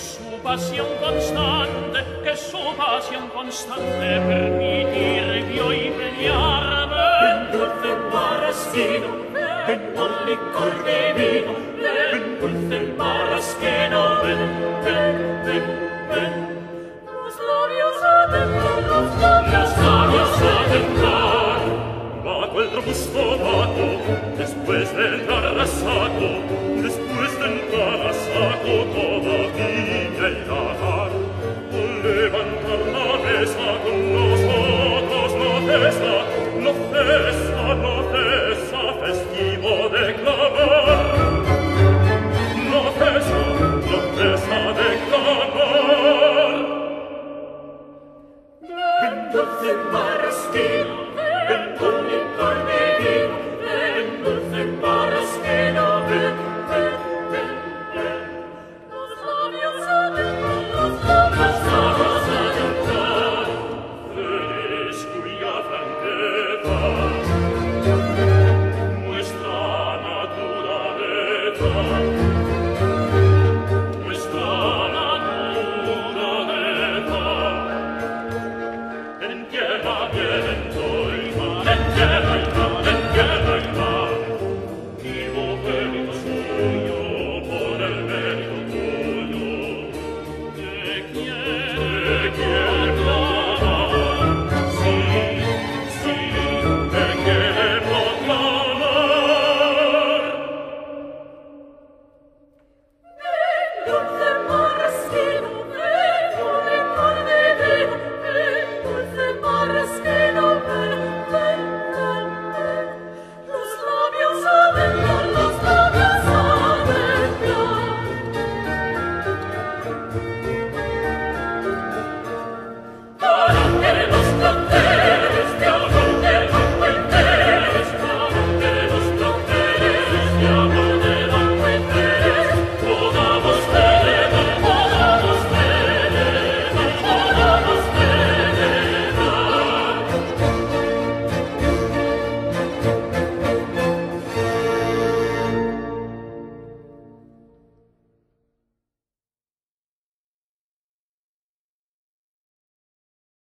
su passion constante, che su passion constante per mi dire di oi vegliarme. Dulce maraschino, ben non licor di vino, ben dulce il maraschino, ben, ben, ben, ben. Us gloriosa tempo, us gloriosa tempo, quel robusto vato después del carrasaco después del carrasaco todavía en Dulce